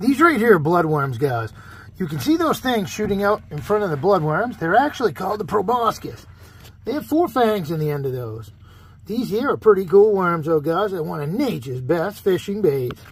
These right here are bloodworms, guys. You can see those things shooting out in front of the bloodworms. They're actually called the proboscis. They have four fangs in the end of those. These here are pretty cool worms, though, guys. They're one of nature's best fishing baits.